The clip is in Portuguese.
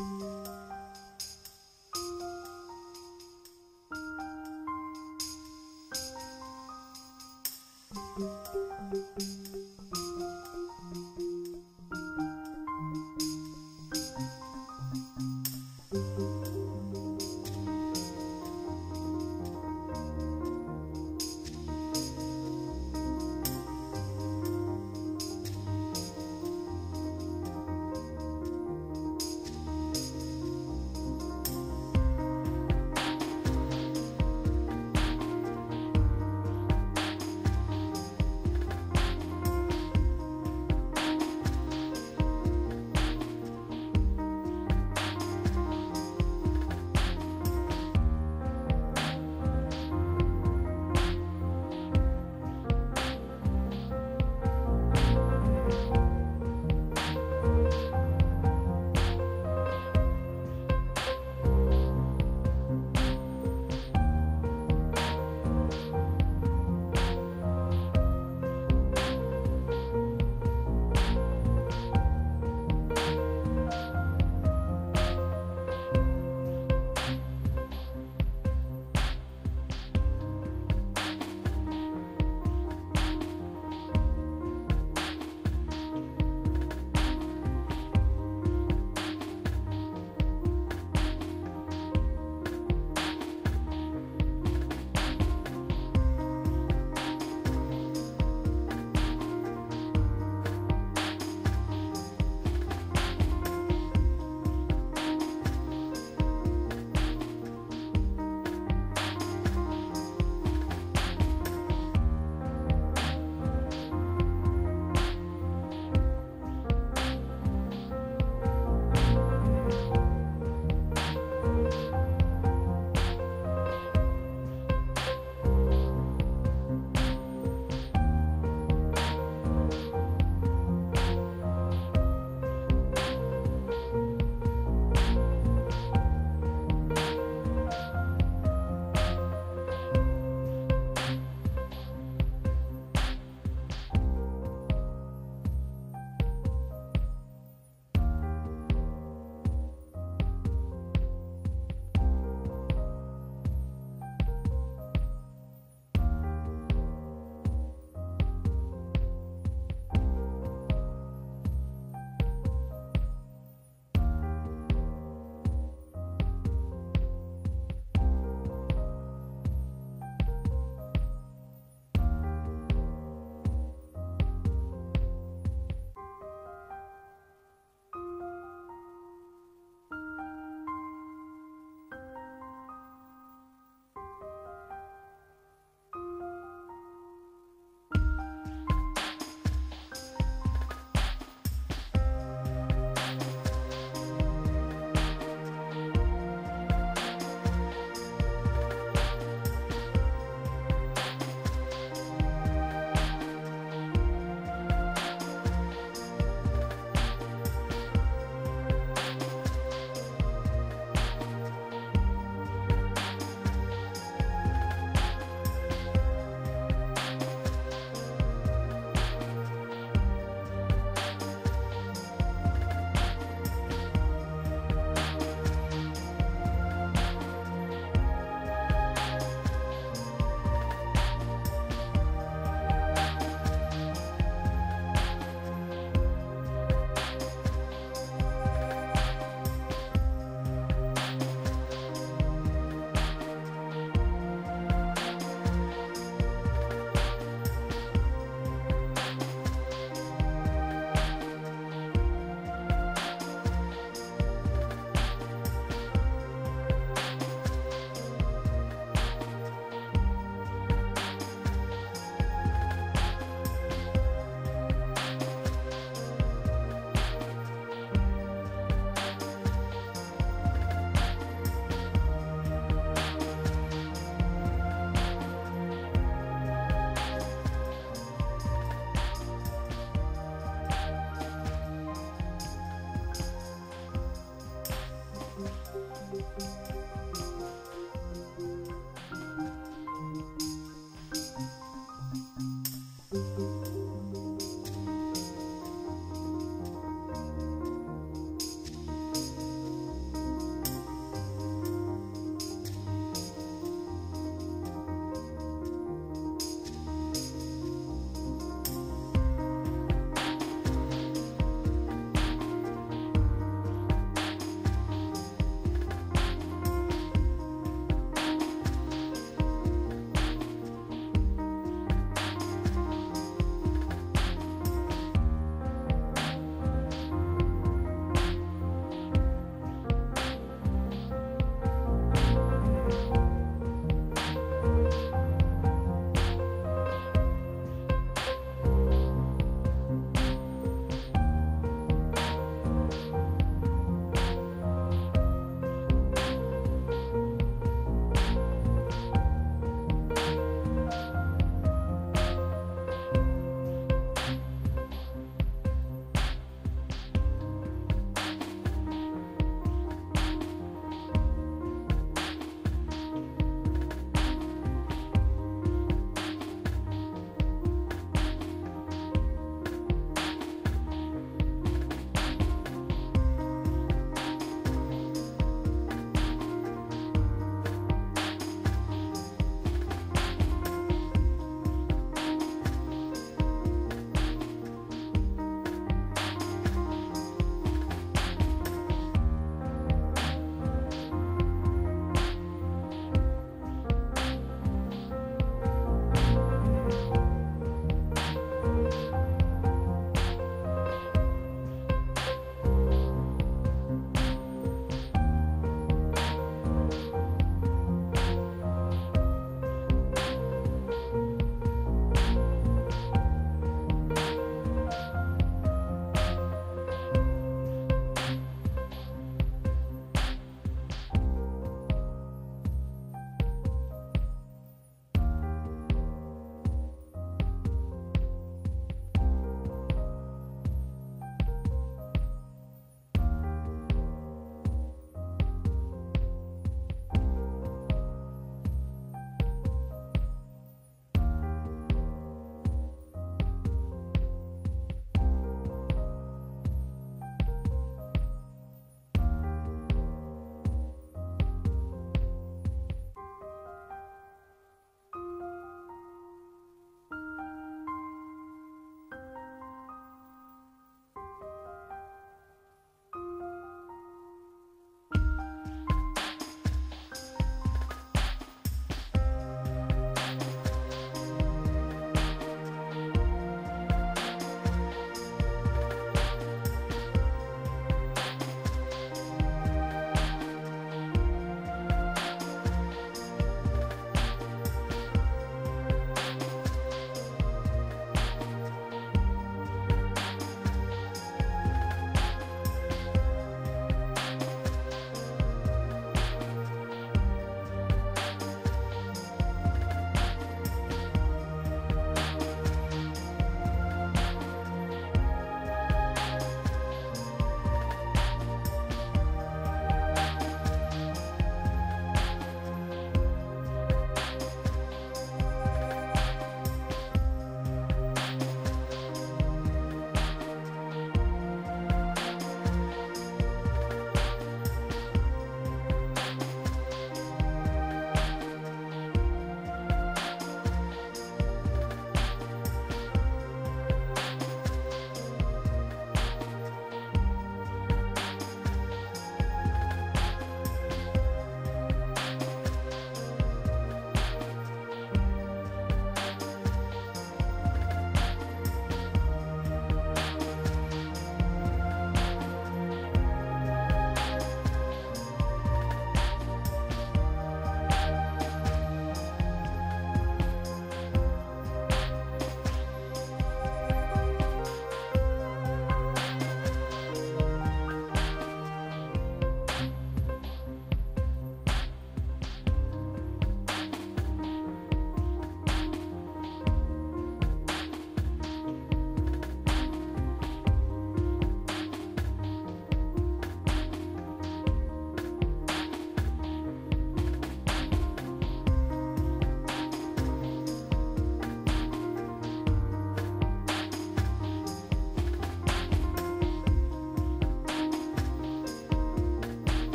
Música